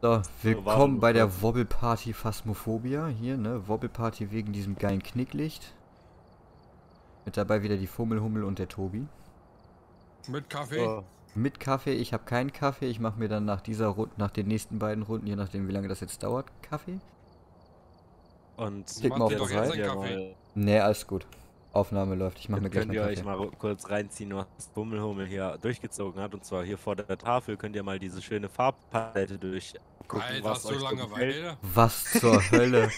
So, willkommen bei der Wobble Party Phasmophobia. Hier, ne? Wobble Party wegen diesem geilen Knicklicht. Mit dabei wieder die Fummelhummel und der Tobi. Mit Kaffee? Oh. Mit Kaffee, ich habe keinen Kaffee. Ich mache mir dann nach dieser Runde, nach den nächsten beiden Runden, je nachdem wie lange das jetzt dauert, Kaffee. Und Klick mal auf das Kaffee. Ne, alles gut. Aufnahme läuft. Ich mache mir gleich könnt ihr euch mal kurz reinziehen, was Bummelhummel hier durchgezogen hat. Und zwar hier vor der Tafel könnt ihr mal diese schöne Farbpalette durchgucken. Alter, was hast du Langeweile? Was zur Hölle?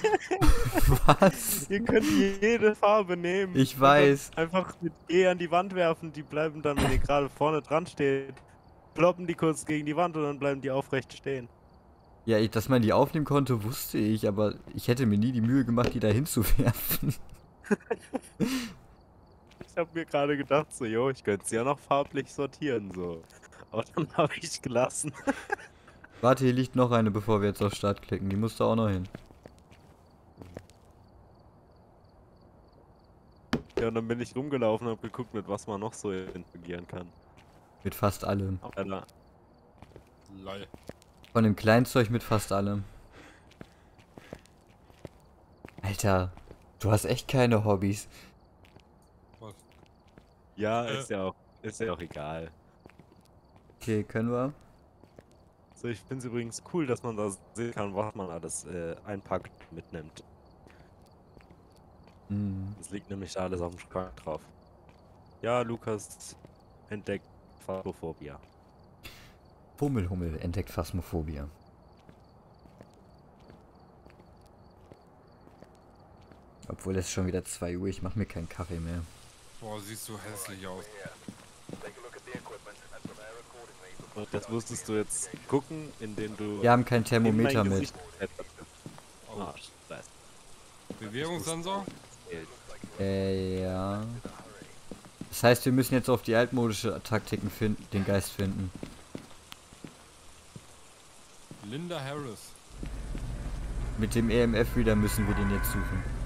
was? Ihr könnt jede Farbe nehmen. Ich weiß. Einfach mit E an die Wand werfen. Die bleiben dann, wenn ihr gerade vorne dran steht, ploppen die kurz gegen die Wand und dann bleiben die aufrecht stehen. Ja, ich, dass man die aufnehmen konnte, wusste ich, aber ich hätte mir nie die Mühe gemacht, die da hinzuwerfen. Ich habe mir gerade gedacht, so, jo, ich könnte sie ja noch farblich sortieren, so. Aber dann habe ich gelassen. Warte, hier liegt noch eine, bevor wir jetzt auf Start klicken. Die musst du auch noch hin. Ja, und dann bin ich rumgelaufen und hab geguckt, mit was man noch so interagieren kann. Mit fast allem. Alter. Lol. Von dem Kleinzeug mit fast allem. Alter, Du hast echt keine Hobbys. Was? Ja, äh. ist ja auch, ist ja auch egal. Okay, können wir? So, ich finde es übrigens cool, dass man da sehen kann, was man alles äh, einpackt, mitnimmt. Mhm. Das liegt nämlich da alles auf dem Schrank drauf. Ja, Lukas entdeckt Phasmophobia. Pummelhummel entdeckt Phasmophobia. Obwohl es schon wieder 2 Uhr, ich mache mir keinen Kaffee mehr. Boah, siehst du hässlich aus. Das musstest du jetzt gucken, indem du... Wir haben kein Thermometer mit. Oh. Ah, Bewegungssensor? Äh, ja. Das heißt, wir müssen jetzt auf die altmodische Taktiken finden, den Geist finden. Linda Harris. Mit dem EMF-Reader müssen wir den jetzt suchen.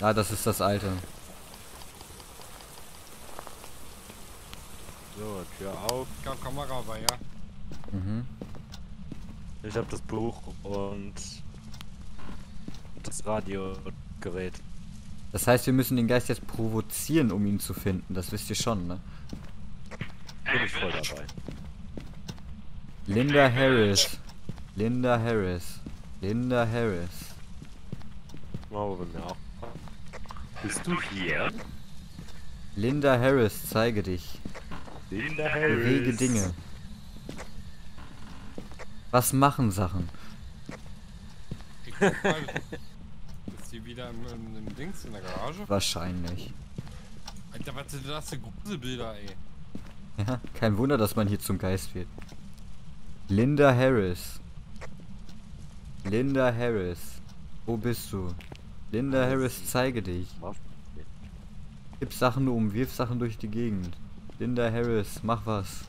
Ah, das ist das alte. So, Tür auf. Ich hab Kamera bei, ja. Mhm. Ich hab das Buch und das Radiogerät. Das heißt, wir müssen den Geist jetzt provozieren, um ihn zu finden. Das wisst ihr schon, ne? Bin ich voll dabei. Linda Harris. Linda Harris. Linda Harris. Machen wir mir auch. Bist du hier? Linda Harris, zeige dich. Linda Harris. Bewege Dinge. Was machen Sachen? Ich guck mal, ist die wieder im, im, im, Dings in der Garage? Wahrscheinlich. Alter, was sind das für Gruselbilder, ey? Ja, kein Wunder, dass man hier zum Geist wird. Linda Harris. Linda Harris. Wo bist du? Linda Harris, zeige dich. Gib Sachen um, wirf Sachen durch die Gegend. Linda Harris, mach was.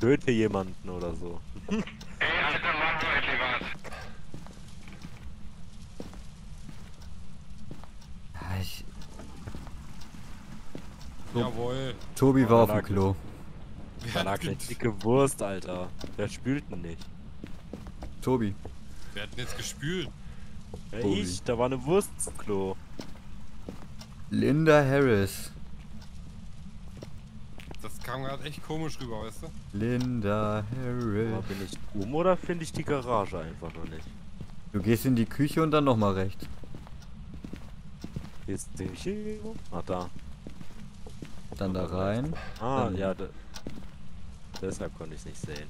Töte jemanden oder so. Ey, alter Mann, endlich was. Ja, ich... Jawohl. Tobi war auf dem Klo. Da lag eine dicke Wurst, Alter. Wer spült denn nicht? Tobi. Wer hat denn jetzt gespült? Ja, ich, da war eine Wurst im Klo. Linda Harris. Das kam gerade echt komisch rüber, weißt du? Linda Harris. Aber bin ich um oder finde ich die Garage einfach noch nicht? Du gehst in die Küche und dann nochmal rechts. Hier ist die Küche. Ah, da. Dann da rein. Ah, dann ja. Da, deshalb konnte ich es nicht sehen.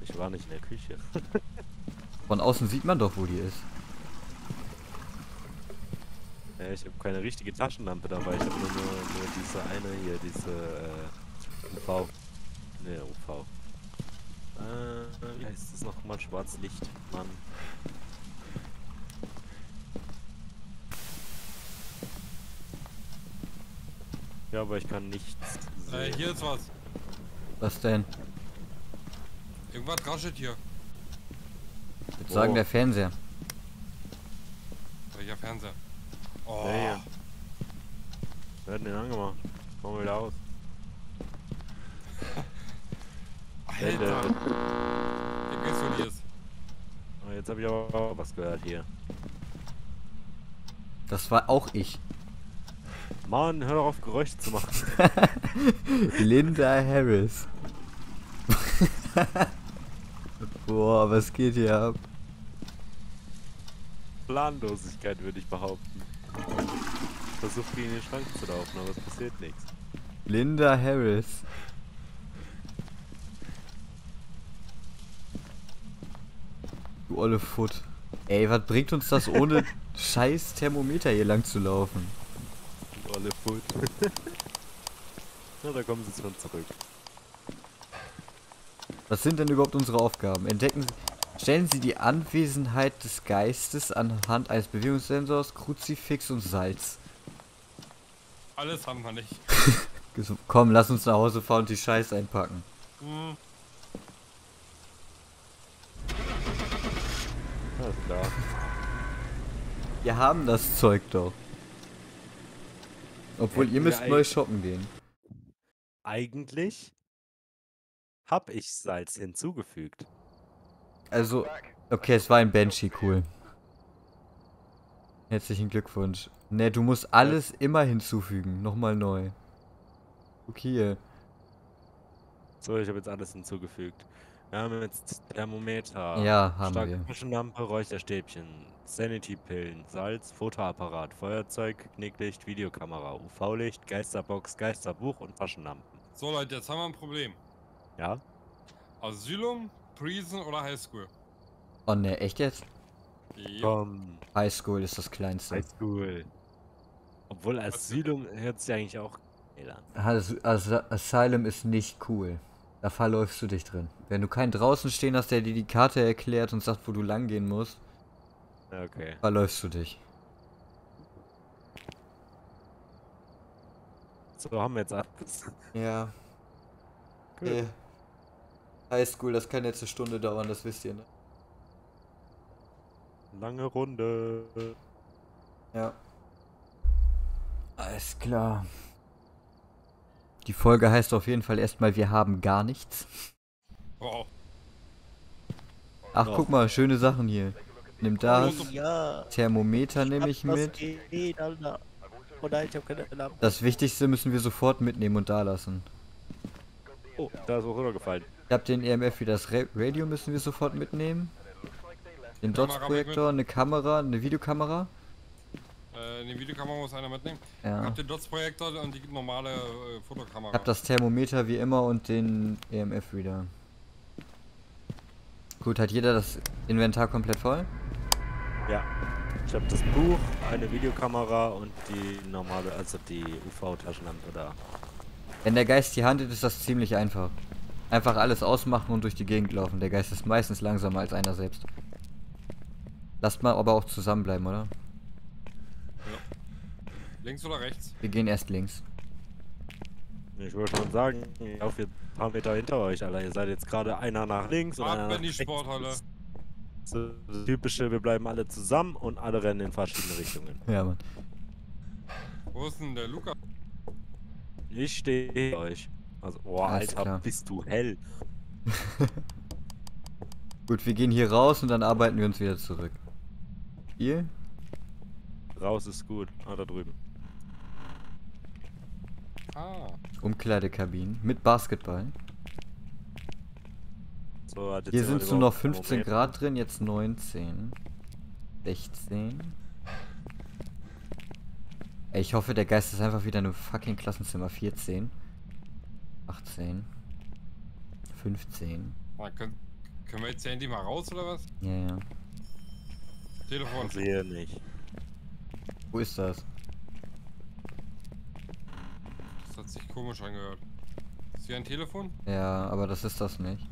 Ich war nicht in der Küche. Von außen sieht man doch, wo die ist. Ja, ich habe keine richtige Taschenlampe dabei. Ich habe nur, nur, diese eine hier, diese äh, UV. Ne, UV. Äh, wie heißt das nochmal? Schwarzlicht, Mann. Ja, aber ich kann nichts sehen. Äh, hier ist was. Was denn? Irgendwas raschelt hier. Ich würde sagen, der Fernseher. Welcher Fernseher? Oh. Der hier. Wer hat den angemacht? Komm wieder aus. Alter. Geist Oh, jetzt habe ich aber auch was gehört hier. Das war auch ich. Mann, hör doch auf, Geräusche zu machen. Linda Harris. Boah, was geht hier ab? Planlosigkeit würde ich behaupten. Versuch gegen den Schrank zu laufen, aber es passiert nichts. Linda Harris. Du olle Foot. Ey, was bringt uns das ohne scheiß Thermometer hier lang zu laufen? Und alle Foot. Na, da kommen sie schon zurück. Was sind denn überhaupt unsere Aufgaben? Entdecken Sie, stellen Sie die Anwesenheit des Geistes anhand eines Bewegungssensors, Kruzifix und Salz. Alles haben wir nicht. Komm, lass uns nach Hause fahren und die Scheiße einpacken. Hm. Alles klar. Wir haben das Zeug doch. Obwohl, Hätten ihr müsst neu shoppen gehen. Eigentlich hab ich Salz hinzugefügt. Also, okay, es war ein Banshee, cool. Herzlichen Glückwunsch. Ne, du musst alles immer hinzufügen. Nochmal neu. Okay. So, ich habe jetzt alles hinzugefügt. Wir haben jetzt Thermometer, Ja, haben starke wir. Taschenlampe, Räucherstäbchen, Sanity-Pillen, Salz, Fotoapparat, Feuerzeug, Knicklicht, Videokamera, UV-Licht, Geisterbox, Geisterbuch und Taschenlampen. So Leute, jetzt haben wir ein Problem. Ja? Asylum, Prison oder Highschool? Oh ne, echt jetzt? Ja. Komm, Highschool ist das kleinste. Highschool. Obwohl Asylum hört sich eigentlich auch geil an. As As Asylum ist nicht cool. Da verläufst du dich drin. Wenn du keinen draußen stehen hast, der dir die Karte erklärt und sagt, wo du lang gehen musst, Okay. verläufst du dich. So, haben wir jetzt alles. Ja. Gut. Äh, Highschool, das kann jetzt eine Stunde dauern, das wisst ihr, ne? Lange Runde. Ja. Alles klar. Die Folge heißt auf jeden Fall erstmal, wir haben gar nichts. Wow. Ach, Doch. guck mal, schöne Sachen hier. Nimm das. Ja. Thermometer nehme ich mit. Geht, Alter. Oh nein, ich hab keine Lampe. Das Wichtigste müssen wir sofort mitnehmen und da lassen. Oh, da ist was runtergefallen. Ich hab den EMF wie das Ra Radio müssen wir sofort mitnehmen. Den Dots-Projektor, eine Kamera, eine Videokamera. Äh, die Videokamera muss einer mitnehmen. Ich Ja. hab den Dots-Projektor und die normale äh, Fotokamera. Ich hab das Thermometer wie immer und den EMF-Reader. Gut, hat jeder das Inventar komplett voll? Ja. Ich habe das Buch, eine Videokamera und die normale, also die UV-Taschenlampe da. Wenn der Geist hier handelt, ist das ziemlich einfach. Einfach alles ausmachen und durch die Gegend laufen. Der Geist ist meistens langsamer als einer selbst. Lasst mal aber auch zusammenbleiben, oder? Links oder rechts? Wir gehen erst links. Ich wollte schon sagen, ich laufe jetzt ein paar Meter hinter euch, Alter. Ihr seid jetzt gerade einer nach links und einer Ab nach in die rechts. Sporthalle. So das typische, wir bleiben alle zusammen und alle rennen in verschiedene Richtungen. Ja, Mann. Wo ist denn der Luca? Ich stehe hinter euch. Also, boah, Alles Alter, klar. bist du hell. Gut, wir gehen hier raus und dann arbeiten wir uns wieder zurück. Hier? Raus ist gut. Ah, da drüben. Ah. Umkleidekabinen mit Basketball. So, Hier sind nur noch überhaupt einen 15 Moment? Grad drin, jetzt 19. 16. Ey, ich hoffe, der Geist ist einfach wieder in einem fucking Klassenzimmer. 14. 18. 15. Na, können, können wir jetzt hier endlich mal raus oder was? Ja, ja. Telefon. Ich sehe nicht. Wo ist das? Das hat sich komisch angehört. Ist hier ein Telefon? Ja, aber das ist das nicht.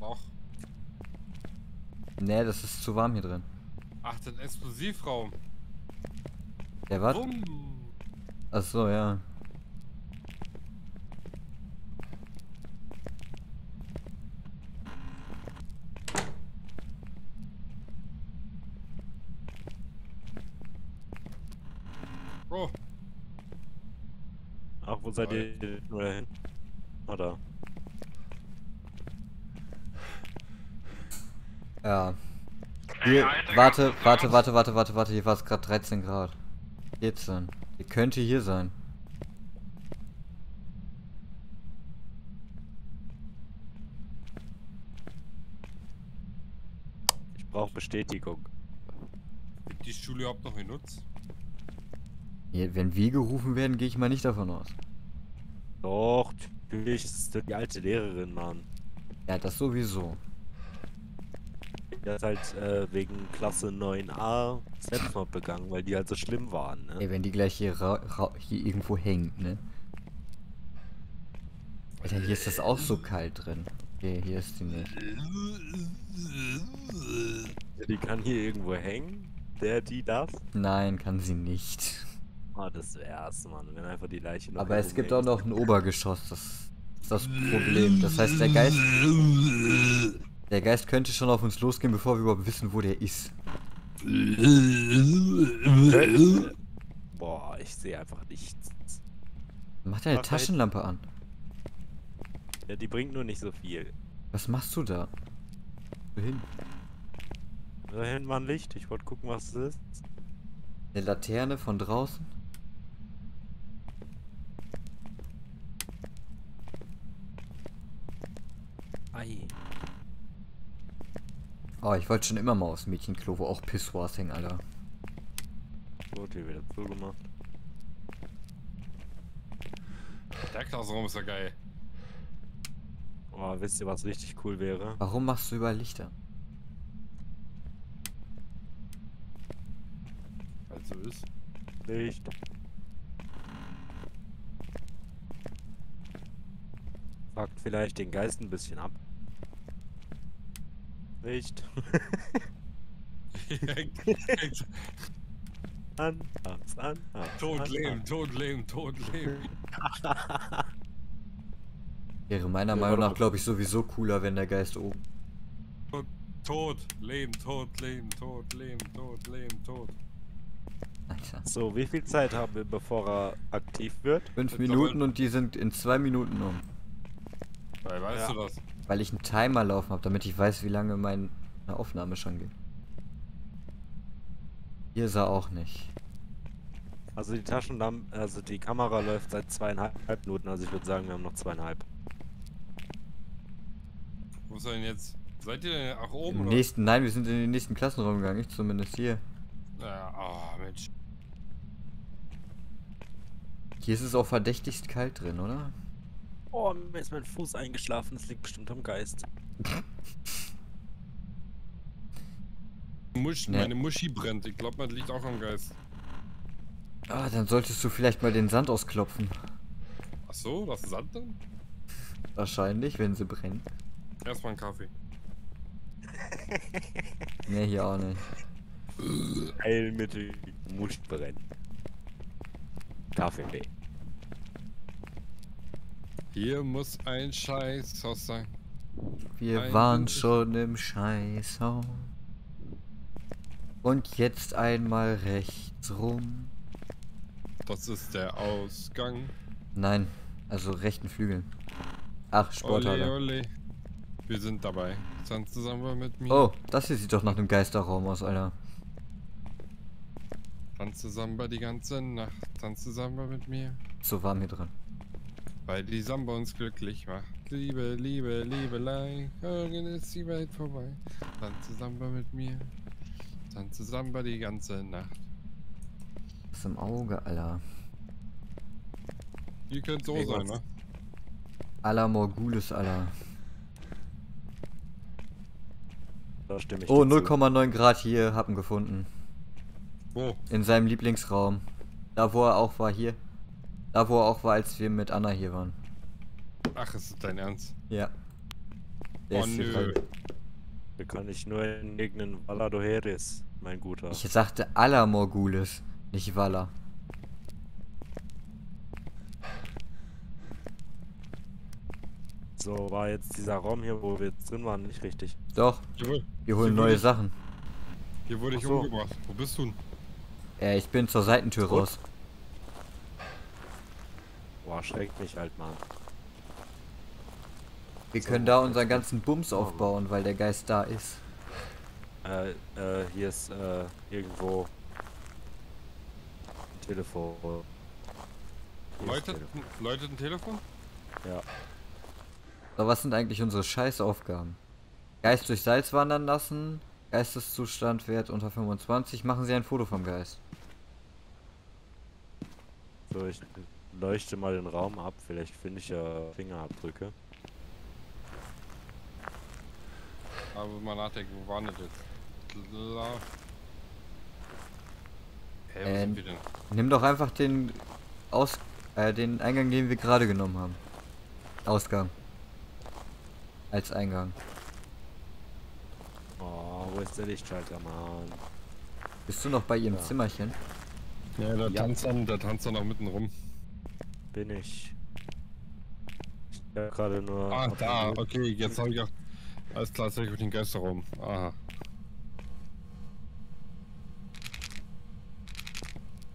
Doch. Nee, das ist zu warm hier drin. Ach, das Explosivraum. Der was? Bumm. Ach so, ja. seid ihr nur hin? Oder? Ja. Hier, warte, warte, warte, warte, warte, warte, hier war es gerade 13 Grad. 14. Ihr könnte hier sein. Ich brauche Bestätigung. Die Schule überhaupt noch in Nutz? Wenn wir gerufen werden, gehe ich mal nicht davon aus. Doch, natürlich ist die alte Lehrerin, Mann. Ja, das sowieso. Die hat halt äh, wegen Klasse 9a Selbstmord begangen, weil die halt so schlimm waren, ne? Ey, wenn die gleich hier, hier irgendwo hängt, ne? Alter, hier ist das auch so kalt drin. Okay, hier ist die nicht. Die kann hier irgendwo hängen. Der, die, das. Nein, kann sie nicht. Ah, das wär's, Mann. Wenn einfach die Leiche noch Aber es gibt auch noch ein Obergeschoss, das ist das Problem. Das heißt, der Geist. Der Geist könnte schon auf uns losgehen, bevor wir überhaupt wissen, wo der ist. Boah, ich sehe einfach nichts. Mach deine Mach halt. Taschenlampe an. Ja, die bringt nur nicht so viel. Was machst du da? Wohin? Da hinten war ein Licht. Ich wollte gucken, was es ist. Eine Laterne von draußen? Oh, ich wollte schon immer mal aufs Mädchenklo, wo auch Pissoirs hängen, Alter. Gut, hier wieder zugemacht. Der Klassenraum ist ja geil. Oh, wisst ihr, was richtig cool wäre? Warum machst du überall Lichter? Also ist. Licht. Fuckt vielleicht den Geist ein bisschen ab. Licht. an, aus, an, aus, tot an, leben, an. tot leben, tot leben. Wäre meiner Meinung nach, glaube ich, sowieso cooler, wenn der Geist oben. Tot, tot, leben, tot, leben, tot, leben, tot, leben, tot. Alter. So, wie viel Zeit haben wir, bevor er aktiv wird? Fünf Minuten und die sind in zwei Minuten um. Weil weißt Ja. du das? Weil ich einen Timer laufen habe, damit ich weiß, wie lange meine Aufnahme schon geht. Hier ist er auch nicht. Also die Taschenlampe, also die Kamera läuft seit zweieinhalb Minuten, also ich würde sagen, wir haben noch zweieinhalb. Wo ist er denn jetzt? Seid ihr denn auch oben? Im oder? nächsten, nein, wir sind in den nächsten Klassenraum gegangen, ich zumindest hier. Ja, ah, Mensch. Hier ist es auch verdächtigst kalt drin, oder? Oh, mir ist mein Fuß eingeschlafen, das liegt bestimmt am Geist. Musch, Ne. Meine Muschi brennt. Ich glaube, man liegt auch am Geist. Ah, dann solltest du vielleicht mal den Sand ausklopfen. Ach so, da ist Sand drin? Wahrscheinlich, wenn sie brennen. Erstmal einen Kaffee. Ne, hier auch nicht. Heilmittel muss brennen. Kaffee. Hier muss ein Scheißhaus sein. Wir Ein waren schon im Scheißhaus. Und jetzt einmal rechts rum. Das ist der Ausgang. Nein, also rechten Flügel. Ach, Ole, Sporthalle. ole. Wir sind dabei. Tanzt zusammen mit mir. Oh, das hier sieht doch nach einem Geisterraum aus, Alter. Tanz zusammen die ganze Nacht. Tanz zusammen mit mir. So warm hier drin. Weil die Samba uns glücklich macht. Liebe, Liebe, Liebelei. Irgendwann ist die Welt vorbei. Tanz zusammen mit mir. Tanz zusammen die ganze Nacht. Was im Auge, Alter. Die könnte so Ey, sein, ne? Aller Morgulis, Alter. Da stimme ich Oh, dir zu. 0,9 Grad hier, hab ihn gefunden. Wo? In seinem Lieblingsraum. Da, wo er auch war, hier. Da, wo er auch war, als wir mit Anna hier waren. Ach, ist das dein Ernst? Ja. Der Oh ist hier nö. Da kann ich nur in irgendeinen Valadoheris, mein Guter. Ich sagte Aller Morgulis, nicht Walla. So, war jetzt dieser Raum hier, wo wir jetzt drin waren, nicht richtig. Doch, wu- wir holen Hier neue wurde- Sachen. hier wurde ich so. umgebracht. Wo bist du? denn? Äh, ich bin zur Seitentür Gut. raus. Boah, schreckt mich halt mal. Wir So, können da unseren ganzen Bums aufbauen, weil der Geist da ist. Äh, äh, hier ist, äh, irgendwo ein Telefon. Hier Läutet, Telefon. läutet ein Telefon? Ja. So, was sind eigentlich unsere Scheißaufgaben? Geist durch Salz wandern lassen, Geisteszustand Wert unter 25, machen Sie ein Foto vom Geist. So, ich leuchte mal den Raum ab. Vielleicht finde ich ja Fingerabdrücke. Aber mal nachdenken, wo waren das jetzt? Hä, wo Ähm, sind wir denn? Nimm doch einfach den Aus äh, den Eingang, den wir gerade genommen haben. Ausgang. Als Eingang. Oh, wo ist der Lichtschalter, Mann? Bist du noch bei ihrem Ja. Zimmerchen? Ja, der Ja. tanzt der tanzt dann noch mitten rum. Bin ich. Ich hab gerade nur. Ah, da, okay, jetzt habe ich auch. Alles klar, jetzt ich mit den Geisterraum. Aha.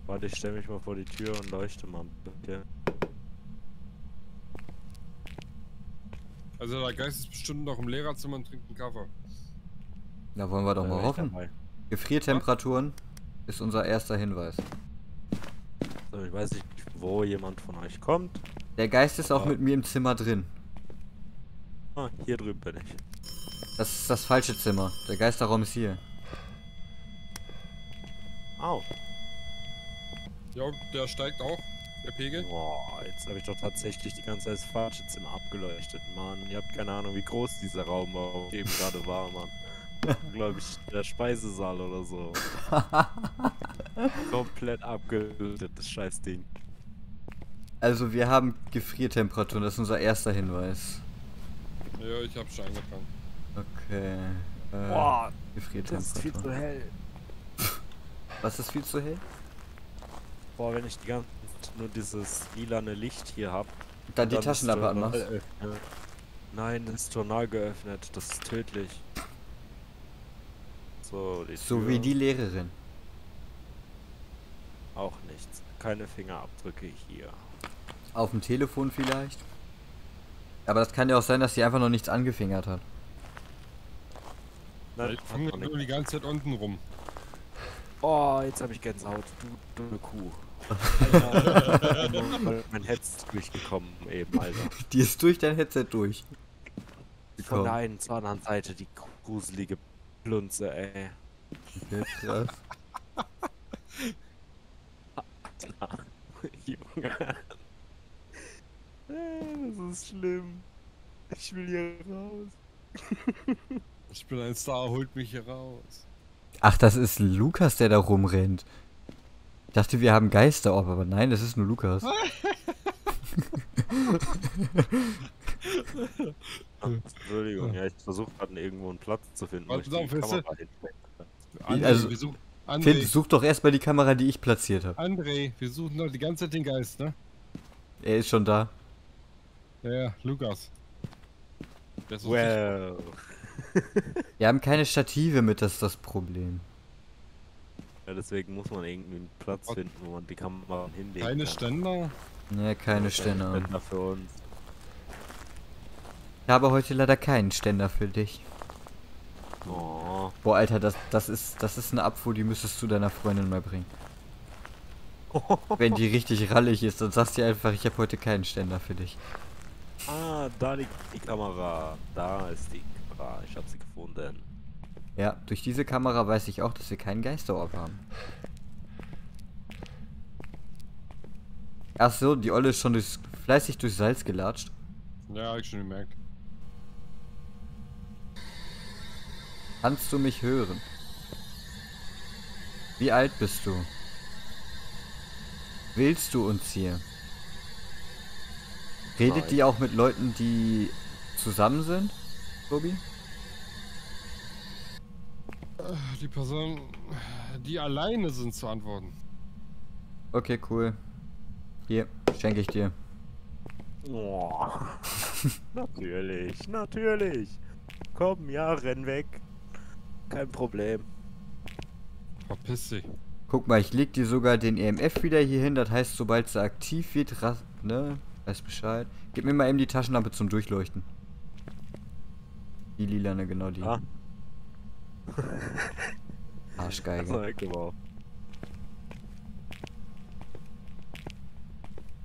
Warte, ich stell mich mal vor die Tür und leuchte mal bitte. Also der Geist ist bestimmt noch im Lehrerzimmer und trinkt einen Kaffee. Da wollen wir doch Da mal hoffen. Gefriertemperaturen ist unser erster Hinweis. So, ich weiß nicht, wo jemand von euch kommt. Der Geist ist auch Ja. mit mir im Zimmer drin. Ah, hier drüben bin ich. Das ist das falsche Zimmer. Der Geisterraum ist hier. Au. Ja, der steigt auch, der Pegel. Boah, jetzt habe ich doch tatsächlich die ganze Zeit das falsche Zimmer abgeleuchtet, Mann. Ihr habt keine Ahnung, wie groß dieser Raum war, auf dem gerade war, Mann. Glaube ich, der Speisesaal oder so. Komplett abgeleuchtet, das Scheißding. Also wir haben Gefriertemperaturen, das ist unser erster Hinweis. Ja, ich hab's schon eingetragen. Okay. Äh, Boah, Gefriertemperatur. hell. Was ist viel zu hell? Boah, wenn ich die ganze Zeit nur dieses lilane Licht hier hab. Dann die dann das Taschenlampe anmachst. Nein, das Journal geöffnet, das ist tödlich. So, die So Tür. wie die Lehrerin. Auch nichts. Keine Fingerabdrücke hier. Auf dem Telefon vielleicht. Aber das kann ja auch sein, dass sie einfach noch nichts angefingert hat. Nein, ich noch nur die ganze Zeit unten rum. Oh, jetzt habe ich Gänsehaut. Du dumme Kuh. Alter, mein Herz ist durchgekommen eben, Alter. Die ist durch dein Headset durch. Von der einen zur anderen Seite die gruselige Plunze, ey. Okay, krass. Junge. Das ist schlimm. Ich will hier raus. Ich bin ein Star, holt mich hier raus. Ach, das ist Lukas, der da rumrennt. Ich dachte, wir haben Geister, aber nein, das ist nur Lukas. Entschuldigung, ja, ich versuche gerade irgendwo einen Platz zu finden. Warte, ich die Kamera. André, also- wir suchen. André, Finn, such doch erstmal die Kamera, die ich platziert habe. André, wir suchen doch die ganze Zeit den Geist, ne? Er ist schon da. Ja, ja, Lukas. Well. Wir haben keine Stative mit, das ist das Problem. Ja, deswegen muss man irgendwie einen Platz finden, wo man die Kamera hinlegen Keine kann. Ständer. Ne, keine Ständer. Ständer für uns. Ich habe heute leider keinen Ständer für dich. Oh. Boah, Alter, das, das ist das ist eine Abfuhr, die müsstest du deiner Freundin mal bringen. Wenn die richtig rallig ist, dann sagst du einfach, ich habe heute keinen Ständer für dich. Ah, da liegt die Kamera. Da ist die Kamera. Ich habe sie gefunden. Ja, durch diese Kamera weiß ich auch, dass wir keinen Geisterorb haben. Ach so, die Olle ist schon durchs, fleißig durch Salz gelatscht. Ja, hab ich schon gemerkt. Kannst du mich hören? Wie alt bist du? Willst du uns hier? Redet Nein. die auch mit Leuten, die zusammen sind, Tobi? Die Person, die alleine sind zu antworten. Okay, cool. Hier, schenke ich dir. Oh. natürlich, natürlich. Komm, ja, renn weg. Kein Problem. Verpiss dich. Guck mal, ich leg dir sogar den EMF wieder hier hin. Das heißt, sobald sie aktiv wird, ne? Weiß Bescheid. Gib mir mal eben die Taschenlampe zum Durchleuchten. Die lilane, genau die. Ah. Arschgeige. Also weggeworfen.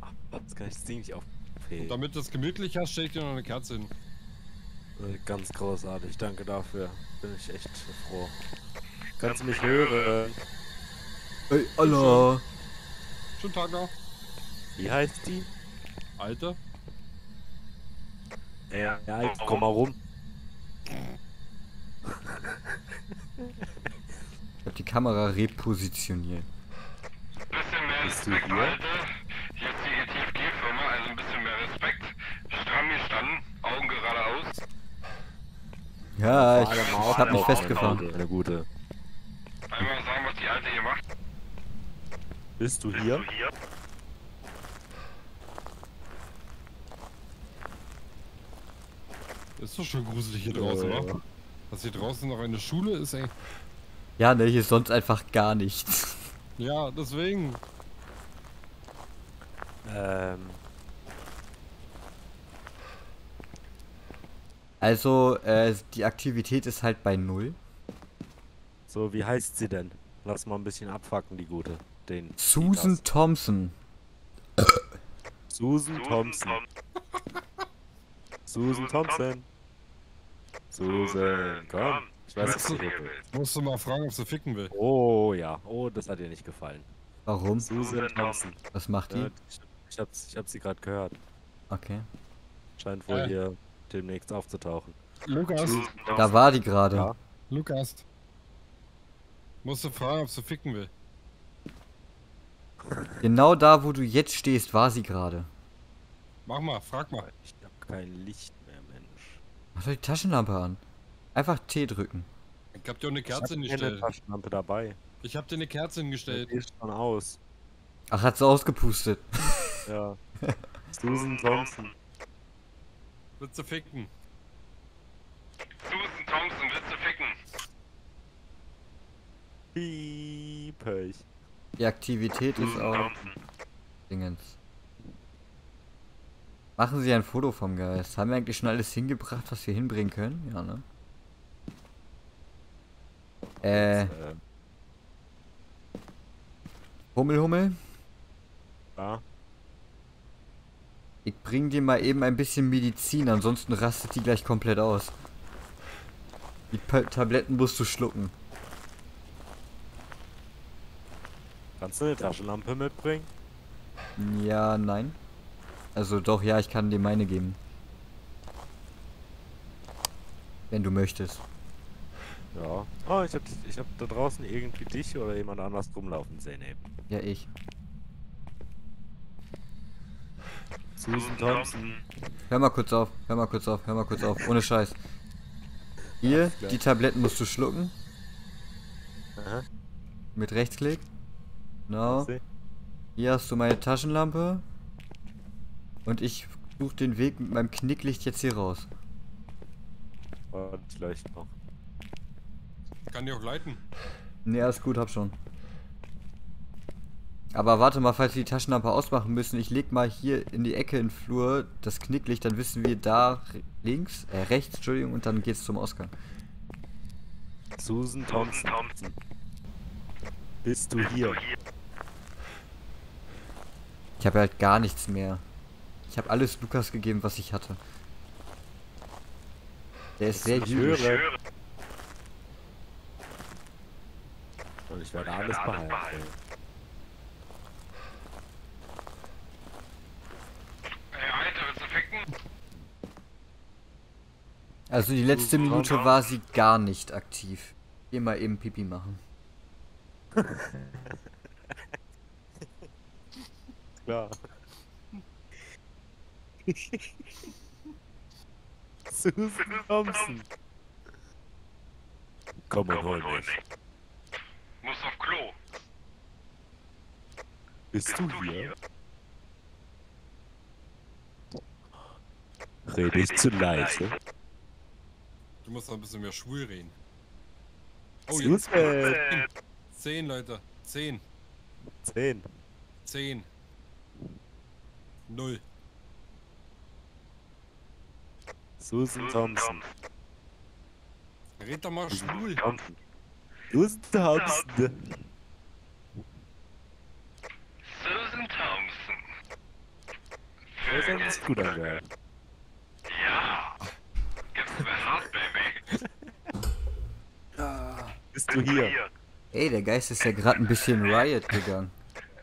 Ach, das kann ich ziemlich auf. Und damit du es gemütlich hast, stell ich dir noch eine Kerze hin. Äh, Ganz großartig, danke dafür. Bin ich echt froh. Kannst du mich hören? Ey, Allah. Schönen Tag noch. Wie heißt die? Alter. Ja, ja jetzt komm mal rum. Ich hab die Kamera repositioniert. Bisschen mehr Bist du Respekt, hier? Alter. Hier ist die TFG-Firma, also ein bisschen mehr Respekt. Stramm gestanden, Augen geradeaus. Ja, ich, ich hab mich festgefahren. Eine gute, Eine gute. Einmal sagen, was die Alte hier macht. Bist du hier? Ist doch schon gruselig hier draußen, Ja, wa? ja. Dass hier draußen noch eine Schule ist, ey. Ja, ne, hier ist sonst einfach gar nichts. Ja, deswegen. Ähm, Also, äh, die Aktivität ist halt bei null. so, wie heißt sie denn? Lass mal ein bisschen abfacken, die gute. Den. die Susan. Thompson. Susan Thompson. Susan Thompson. Susan, komm. Ich weiß, was sie will. Musst du mal fragen, ob sie ficken will. Oh ja, oh, das hat ihr nicht gefallen. Warum? Susan Thompson. Was macht die? Ja, ich, ich, hab's, ich hab sie gerade gehört. Okay. Scheint wohl Äh. hier demnächst aufzutauchen. Lukas, Da war die gerade. Ja. Lukas. Musst du fragen, ob sie ficken will. Genau da, wo du jetzt stehst, war sie gerade. Mach mal, frag mal. Ich kein Licht mehr, Mensch. Mach doch die Taschenlampe an. Einfach T drücken. Ich hab dir auch eine Ich hab Kerze keine hingestellt. Taschenlampe dabei. Ich hab dir eine Kerze Die hingestellt. ist schon aus. Ach, hat sie ausgepustet. Ja. Susan Thompson. Willst du ficken? Susan Thompson, willst du ficken? Piepech. Die Aktivität ist auch Dingens. Machen Sie ein Foto vom Geist. Haben wir eigentlich schon alles hingebracht, was wir hinbringen können? Ja, ne? Äh, Hummel, Hummel. ja. Ich bring dir mal eben ein bisschen Medizin, ansonsten rastet die gleich komplett aus. Die pa Tabletten musst du schlucken. Kannst du eine Taschenlampe mitbringen? Ja, nein. Also doch, ja, ich kann dir meine geben. Wenn du möchtest. Ja. Oh, ich hab, ich hab da draußen irgendwie dich oder jemand anders rumlaufen sehen eben. Ja, ich. Susan Thompson. Hör mal kurz auf, hör mal kurz auf, hör mal kurz auf, ohne Scheiß. Hier, die Tabletten musst du schlucken. Aha. Mit Rechtsklick. Genau. Seh. Hier hast du meine Taschenlampe. Und ich suche den Weg mit meinem Knicklicht jetzt hier raus. Und ich leuchte noch. Kann die auch leiten. Ne, alles gut, hab schon. Aber warte mal, falls wir die Taschenlampe ausmachen müssen, ich leg mal hier in die Ecke in den Flur das Knicklicht, dann wissen wir da links, äh, rechts, Entschuldigung, und dann geht's zum Ausgang. Susan Thompson. Bist du hier? Ich habe halt gar nichts mehr. Ich habe alles Lukas gegeben, was ich hatte. Der ist sehr ich jüdisch. höre. Und ich werde alles behalten. Also die letzte Minute war sie gar nicht aktiv. Hier mal eben Pipi machen. Klar. Susan Thompson. Komm und hol mich. Muss auf Klo. Bist du hier? Rede ich zu leise? Du musst noch ein bisschen mehr schwul reden. Oh, jetzt Susan! zehn, Leute. Zehn. Zehn. Zehn. Null. Susan Thompson. Red doch mal schwul. Thompson. Susan Thompson. Susan Thompson. Das ist gut angehört. ja. Gib's mir hart, Baby. Bist du hier? Ey, der Geist ist ja gerade ein bisschen Riot gegangen.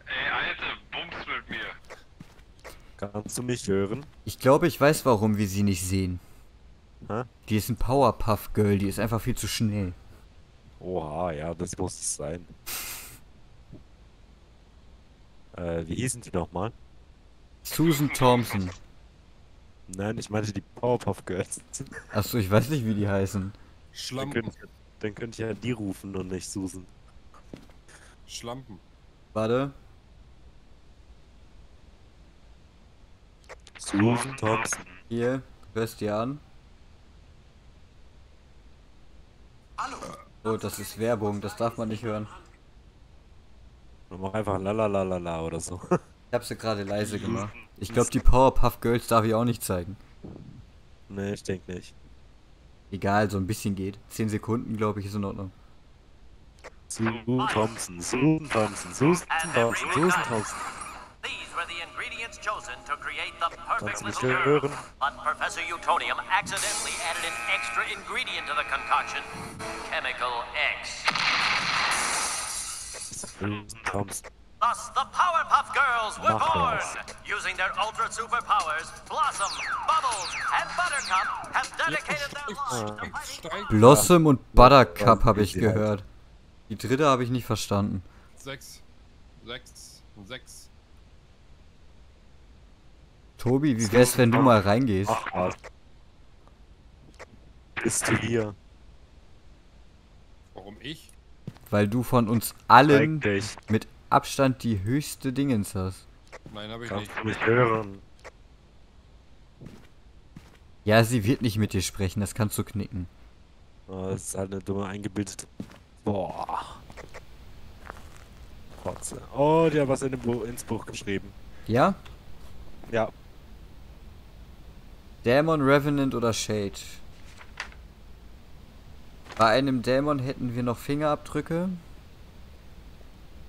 Ey, Alter, bums mit mir. Kannst du mich hören? Ich glaube, ich weiß, warum wir sie nicht sehen. Hä? Die ist ein Powerpuff Girl, die ist einfach viel zu schnell. Oha, ja, das muss es sein. Äh, wie hießen die nochmal? Susan Thompson. Nein, ich meinte die Powerpuff Girls. Achso, ich weiß nicht, wie die heißen. Schlampen. dann könnte ich ja die rufen und nicht Susan. Schlampen. Warte. Susan Thompson. Hier, hörst dir an. Oh, das ist Werbung, das darf man nicht hören. Und mach einfach lalalala oder so. Ich hab sie gerade leise gemacht. Ich glaube, die Powerpuff Girls darf ich auch nicht zeigen. nee, ich denke nicht. Egal, so ein bisschen geht. 10 Sekunden, glaube ich, ist in Ordnung. Susan Thompson, Susan Thompson, Susan Thompson, Susan Thompson. These were the ingredients chosen to create the perfect little girl. hören? But Professor Utonium accidentally added an extra ingredient to the concoction, Chemical X. Thus, the Powerpuff Girls were born! Using their ultra superpowers, Blossom, Bubbles, and Buttercup have dedicated their lives to fighting. Blossom und Buttercup habe ich sie halt. gehört. Die dritte habe ich nicht verstanden. Sechs. Sechs. Sechs. Tobi, wie wär's, wenn du mal reingehst? Ach was. Bist du hier? Warum ich? Weil du von uns allen mit Abstand die höchste Dingens hast. Nein, habe ich Kannst nicht. du mich hören? Ja, sie wird nicht mit dir sprechen, das kannst du knicken. Oh, das ist halt eine dumme eingebildete. Boah. Kotze. Oh, die hat was in dem Buch, ins Buch geschrieben. Ja? Ja. Dämon, Revenant oder Shade? Bei einem Dämon hätten wir noch Fingerabdrücke.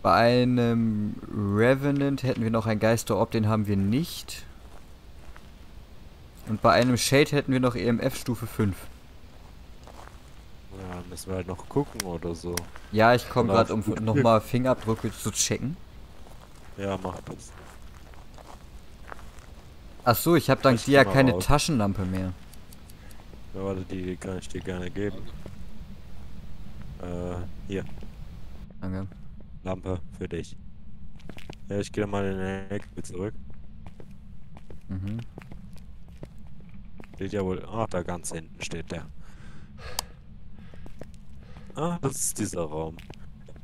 Bei einem Revenant hätten wir noch ein Geisterorb, den haben wir nicht. Und bei einem Shade hätten wir noch EMF Stufe 5. Ja, müssen wir halt noch gucken oder so. Ja, ich komme gerade, um nochmal Fingerabdrücke zu checken. Ja, mach das. Ach so, ich habe dank Ich dir ja keine raus. Taschenlampe mehr. Ja, warte, die kann ich dir gerne geben. Äh, hier, Danke. Lampe für dich. Ja, ich gehe mal in den Ecke zurück. Mhm. Steht ja wohl. Ah, da ganz hinten steht der. Ah, das ist dieser Raum.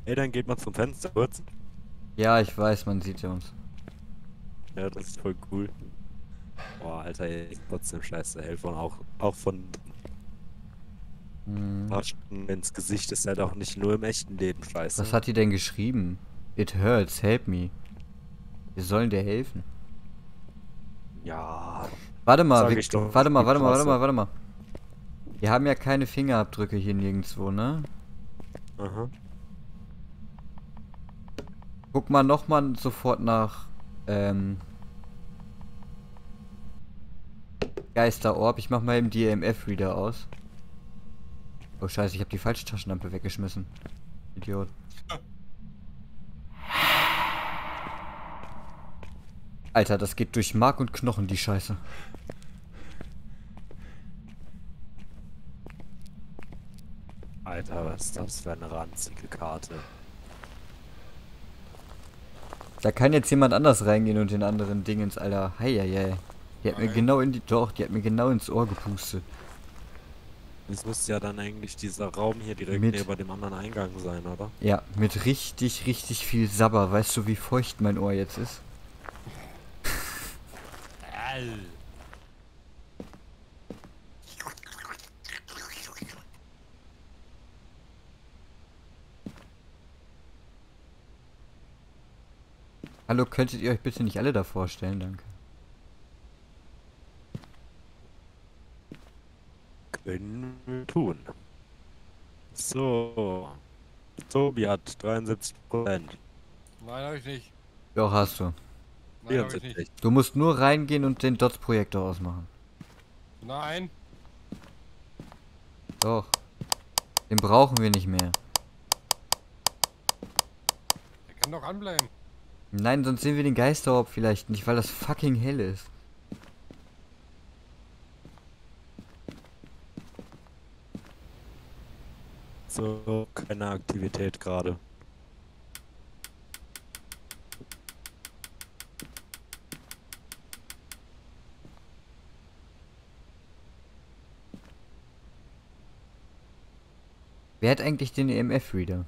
Ey, dann geht mal zum Fenster kurz. Ja, ich weiß, man sieht ja uns. Ja, das ist voll cool. Boah, Alter, ey, trotzdem scheiße Helfer und auch, auch von Hm. Ins Gesicht ist halt auch nicht nur im echten Leben scheiße. Was hat die denn geschrieben? It hurts, help me. Wir sollen dir helfen. Ja, Warte mal, wir, warte mal, warte mal, warte mal, warte mal. Wir haben ja keine Fingerabdrücke hier nirgendwo, ne? aha. Guck mal nochmal sofort nach ähm, Geisterorb. Ich mach mal eben die EMF-Reader aus. Oh scheiße, ich habe die falsche Taschenlampe weggeschmissen. Idiot. Alter, das geht durch Mark und Knochen, die Scheiße. Alter, was ist das für eine ranzige Karte? Da kann jetzt jemand anders reingehen und den anderen Dingens, Alter. Heieiei. Die hat mir Nein. genau in die. Doch, die hat mir genau ins Ohr gepustet. Es müsste ja dann eigentlich dieser Raum hier direkt Mit- neben dem anderen Eingang sein, oder? Ja, mit richtig, richtig viel Sabber. Weißt du, wie feucht mein Ohr jetzt ist? Hallo, könntet ihr euch bitte nicht alle da vorstellen? Danke. Können wir tun. So. Tobi hat 73 Prozent. Nein, habe ich nicht. Doch, hast du. Nein, habe ich 74. nicht. Du musst nur reingehen und den Dots-Projektor ausmachen. Nein. Doch. Den brauchen wir nicht mehr. Der kann doch anbleiben. Nein, sonst sehen wir den Geisterorb vielleicht nicht, weil das fucking hell ist. So, keine Aktivität gerade. Wer hat eigentlich den EMF-Reader?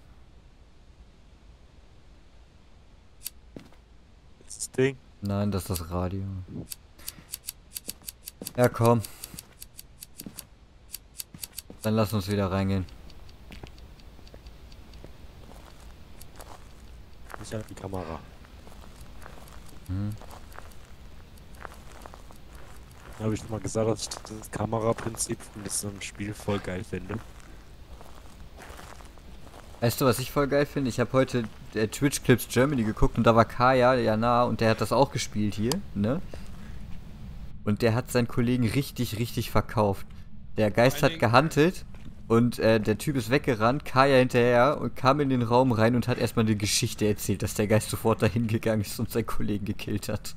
Das Ding. Nein, das ist das Radio. Ja, komm. Dann lass uns wieder reingehen. Ich habe die Kamera. Mhm. Habe ich schon mal gesagt, dass ich das Kameraprinzip von diesem Spiel voll geil finde. Weißt du, was ich voll geil finde? Ich habe heute äh, Twitch Clips Germany geguckt und da war Kaya, ja nah, und der hat das auch gespielt hier, ne? Und der hat seinen Kollegen richtig, richtig verkauft. Der Geist hat gehandelt und äh, der Typ ist weggerannt, Kaya hinterher und kam in den Raum rein und hat erstmal eine Geschichte erzählt, dass der Geist sofort dahin gegangen ist und seinen Kollegen gekillt hat.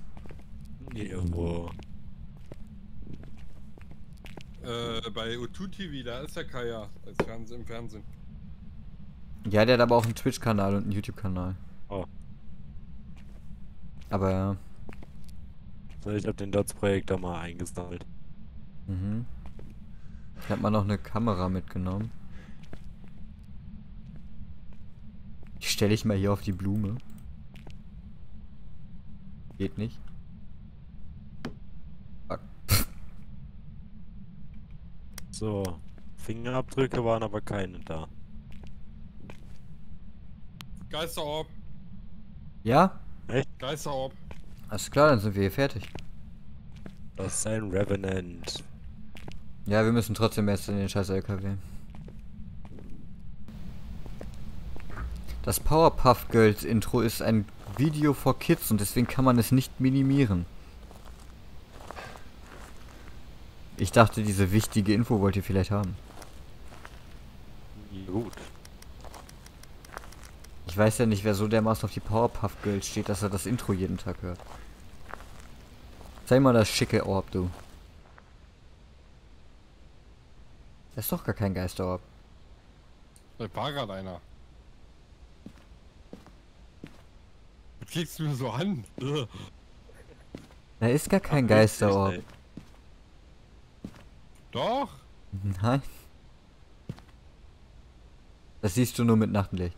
Irgendwo. Äh, bei O2 TV, da ist der Kaya als Fernseh im Fernsehen. Ja, der hat aber auch einen Twitch-Kanal und einen YouTube-Kanal. Oh. Aber ja. So, ich habe den Dots-Projektor mal eingesammelt. Mhm. Ich hab mal noch eine Kamera mitgenommen. Die stelle ich mal hier auf die Blume. Geht nicht. Fuck. So. Fingerabdrücke waren aber keine da. Geisterorb, Ja? Geisterorb. Alles klar, dann sind wir hier fertig. Das ist ein Revenant. Ja, wir müssen trotzdem erst in den scheiß LKW. Das Powerpuff Girls Intro ist ein Video for Kids und deswegen kann man es nicht minimieren. Ich dachte, diese wichtige Info wollt ihr vielleicht haben. Gut. Ich weiß ja nicht, wer so dermaßen auf die Powerpuff Girls steht, dass er das Intro jeden Tag hört. Zeig mal das schicke Orb, du. Das ist doch gar kein Geisterorb. Da war gerade einer. Was kriegst du mir so an? Da ist gar kein Ach, Geisterorb. Doch. Nein. Das siehst du nur mit Nachtlicht.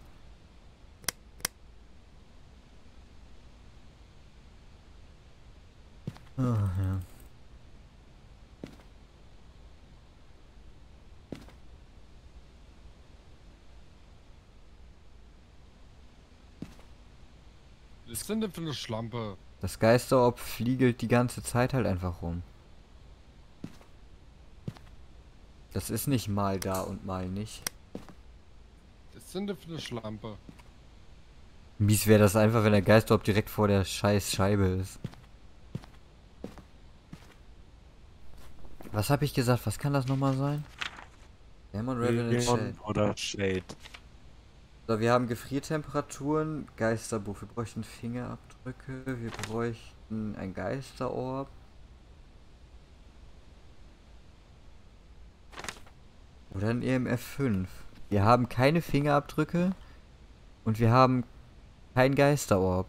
Ah, ja. Denn das für eine Schlampe? Das Geisterorb fliegelt die ganze Zeit halt einfach rum. Das ist nicht mal da und mal nicht. Was ist denn das für eine Schlampe? Mies wäre das einfach, wenn der Geisterorb direkt vor der scheiß Scheibe ist. Was habe ich gesagt? Was kann das nochmal sein? Demon Revenant Demon Shade. oder Shade. So, wir haben Gefriertemperaturen, Geisterbuch. Wir bräuchten Fingerabdrücke, wir bräuchten ein Geisterorb. Oder ein EMF 5. Wir haben keine Fingerabdrücke und wir haben kein Geisterorb.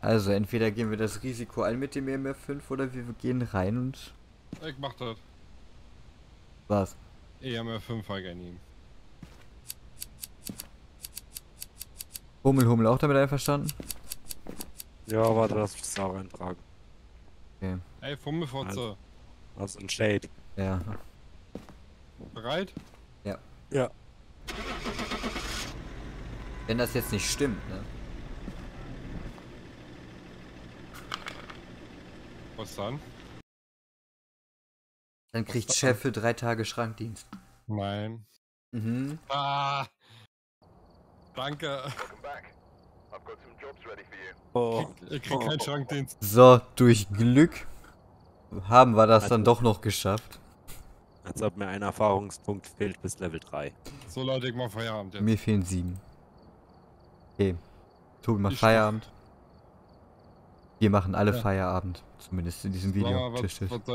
Also entweder gehen wir das Risiko ein mit dem EMF 5 oder wir gehen rein und Ich mach das. was? EMR 5 nehmen. Hummel Hummel auch damit einverstanden? Ja, warte, lass mich das auch eintragen. Ey, Fummelfotze. Was ein Shade. Ja. Bereit? Ja. Wenn das jetzt nicht stimmt, ne? Was dann? Dann kriegt Chef für drei Tage Schrankdienst. Nein. Mhm. Ah! Danke. Oh, Ihr kriegt keinen Schrankdienst. So, durch Glück haben wir das dann doch noch geschafft. als ob mir ein Erfahrungspunkt fehlt bis Level 3. So Leute, ich mach Feierabend jetzt. Mir fehlen sieben. Okay. Tobi macht Ich Feierabend. Wir machen alle Ja. Feierabend. Zumindest in diesem Sag mal, Video. was,